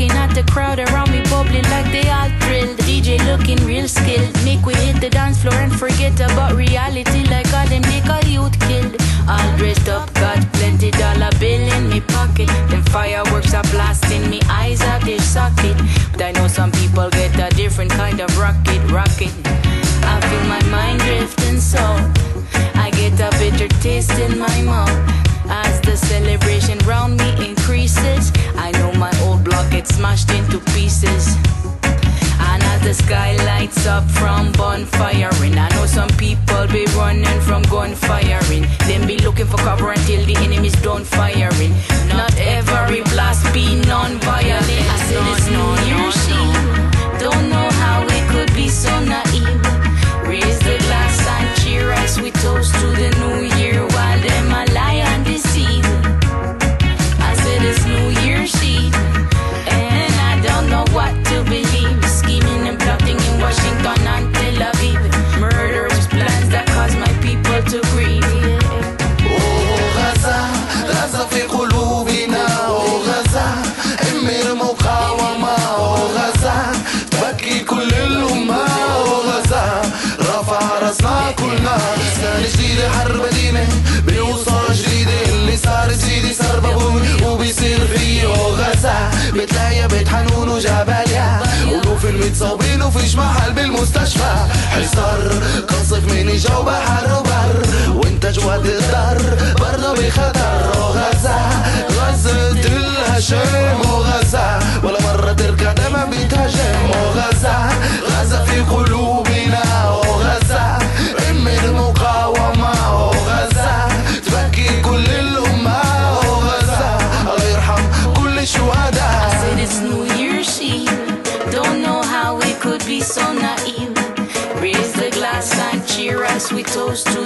looking at the crowd around me bubbling like they all thrilled. DJ looking real skilled. Make we hit the dance floor and forget about reality like all them nigga youth killed. All dressed up, got plenty dollar bill in me pocket. Them fireworks are blasting me eyes out their socket. But I know some people get a different kind of rocket, rocket. I feel my mind drifting so I get a bitter taste in my mouth. As the celebration bonfiring, I know some people be running from gun firing. Them be looking for cover until the enemy's done firing. ألوف المتصابين وفيش محل بالمستشفى. حصار قصف من جو بحر وبر وانت جوات الدار برضه بخطر وغزة. غزة الهشام وغزة ولا مرة تركع دايما we to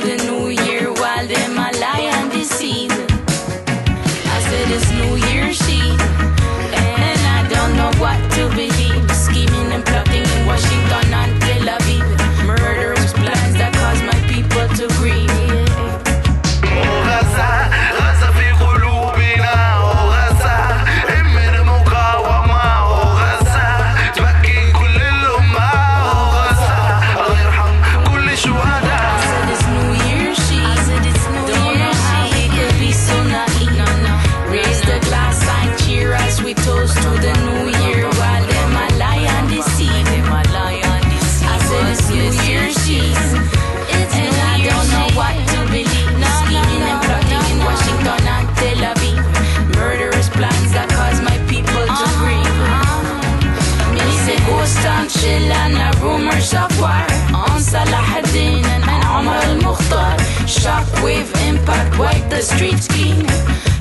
On Salah ad-Din and Omar al-Mukhtar Shockwave impact wipe the streets clean.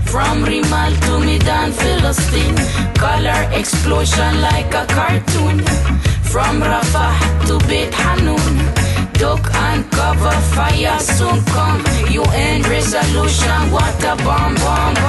From Rimal to Midan, Filastin. Color explosion like a cartoon. From Rafah to Beit Hanun. Duck and cover fire soon come. UN resolution what a bomb bomb bomb bomb